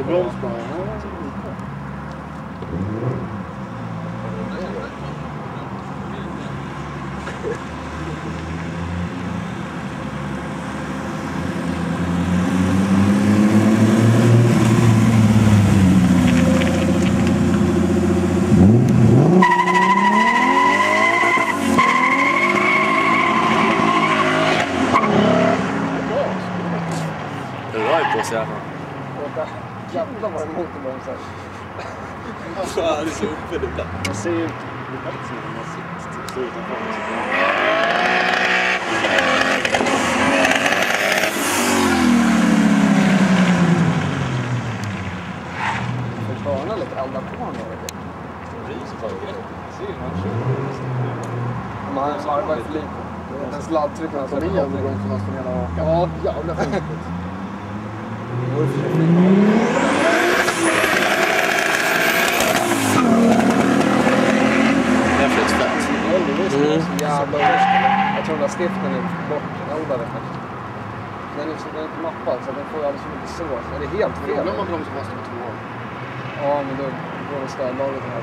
Рублем ну. Давай после она. Вот так. Bromsar. Fan, det är så uppe det ibland. Man ser ju det är bättre när man sitter står utanför. Varna lite, elda på honom. Men han varvar för lite. Den sladdtrycken han Kom släpper igen på. med dem som man ska hela. Ja, jävla. Det fint. Det är så jävla Jag tror den där stiften är borteldade faktiskt. Den är, så, den är inte mappad så den får alldeles för mycket sås. Ja, Det är helt fel. Glömmer man bromsa fast med två. Ja, men då går det städlaget här.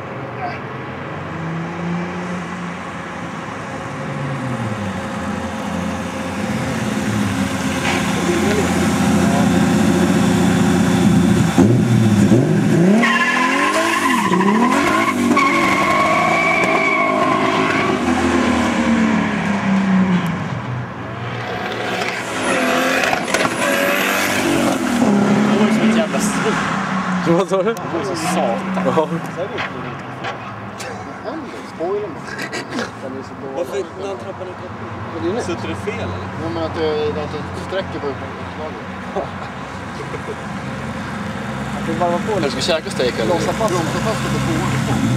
Det var ju som ett jävla svin. Vad sa du? Det var så satan. Ja. Vad händer? Bara. Den är så dålig. Varför när han trappade ner. Sitter det fel eller? Ja, men att det, att sträcker på utgångslaget. Ska vi varva på lite. ska käka steak eller? Låsa fast. Bromsa fast det på bordet.